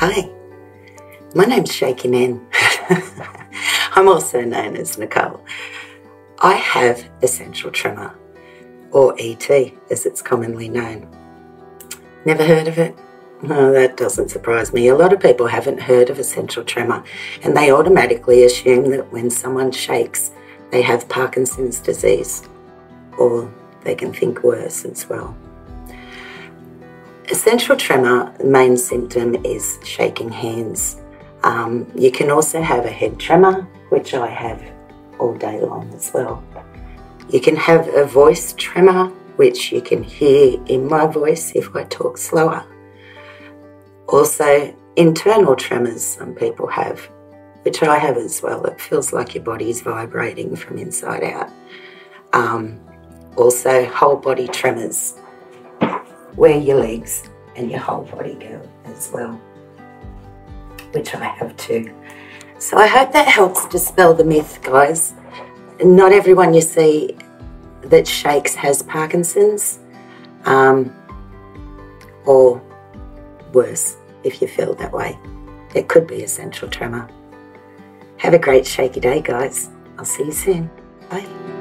Hi, my name's Shakey Nan. I'm also known as Nichole. I have essential tremor, or ET as it's commonly known. Never heard of it? No, that doesn't surprise me. A lot of people haven't heard of essential tremor and they automatically assume that when someone shakes, they have Parkinson's disease, or they can think worse as well. Essential tremor, main symptom is shaking hands. Um, you can also have a head tremor, which I have all day long as well. You can have a voice tremor, which you can hear in my voice if I talk slower. Also, internal tremors some people have, which I have as well. It feels like your body is vibrating from inside out. Um, also, whole body tremors where your legs and your whole body go as well, which I have too. So I hope that helps dispel the myth, guys. Not everyone you see that shakes has Parkinson's, um, or worse if you feel that way. It could be essential tremor. Have a great shaky day, guys. I'll see you soon. Bye.